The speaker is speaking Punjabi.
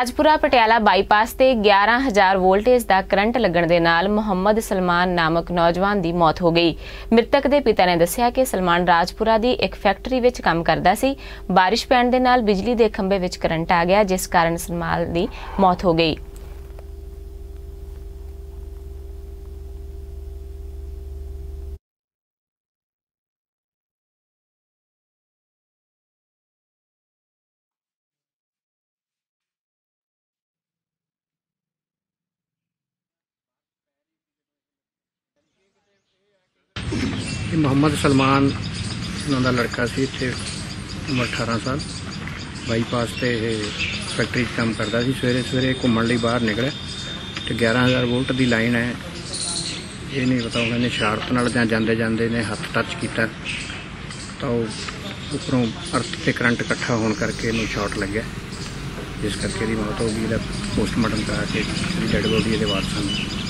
ਰਾਜਪੁਰਾ ਪਟਿਆਲਾ ਬਾਈਪਾਸ ਤੇ 11000 ਵੋਲਟੇਜ ਦਾ ਕਰੰਟ ਲੱਗਣ ਦੇ ਨਾਲ ਮੁਹੰਮਦ ਸਲਮਾਨ ਨਾਮਕ ਨੌਜਵਾਨ ਦੀ ਮੌਤ ਹੋ ਗਈ। ਮ੍ਰਿਤਕ ਦੇ ਪਿਤਾ ਨੇ ਦੱਸਿਆ ਕਿ ਸਲਮਾਨ ਰਾਜਪੁਰਾ ਦੀ ਇੱਕ ਫੈਕਟਰੀ ਵਿੱਚ ਕੰਮ ਕਰਦਾ ਸੀ। ਬਾਰਿਸ਼ ਪੈਣ ਦੇ ਨਾਲ ਬਿਜਲੀ ਦੇ ਖੰਭੇ ਵਿੱਚ ਕਰੰਟ ਆ ਗਿਆ, ਜਿਸ ਕਾਰਨ ਸਲਮਾਨ ਦੀ ਮੌਤ ਹੋ ਗਈ। ਇਹ ਮੁਹੰਮਦ ਸਲਮਾਨ ਉਹਨਾਂ ਦਾ ਲੜਕਾ ਸੀ ਇੱਥੇ ਉਮਰ 18 ਸਾਲ ਬਾਈਪਾਸ ਤੇ ਇਹ ਫੈਕਟਰੀ 'ਚ ਕੰਮ ਕਰਦਾ ਸੀ। ਸਵੇਰੇ ਸਵੇਰੇ ਘੁੰਮਣ ਲਈ ਬਾਹਰ ਨਿਕਲਿਆ ਤੇ 11000 ਵੋਲਟ ਦੀ ਲਾਈਨ ਹੈ। ਇਹ ਨਹੀਂ ਪਤਾ ਉਹਨਾਂ ਨੇ ਸ਼ਰਾਰਤ ਨਾਲ ਜਾਂ ਜਾਂਦੇ ਜਾਂਦੇ ਨੇ ਹੱਥ ਟੱਚ ਕੀਤਾ। ਤਾਂ ਉਹ ਉੱਪਰੋਂ ਅਰਥ ਤੇ ਕਰੰਟ ਇਕੱਠਾ ਹੋਣ ਕਰਕੇ ਇਹਨੂੰ ਸ਼ਾਰਟ ਲੱਗਿਆ। ਜਿਸ ਕਰਕੇ ਇਹਦੀ ਮੌਤ ਹੋ ਗਈ। ਇਹਦਾ ਪੋਸਟਮਾਰਟਮ ਕਰਾ ਕੇ ਡੈਡ ਬੋਡੀ ਇਹਦੇ ਵਾਰਸਾਂ ਨੂੰ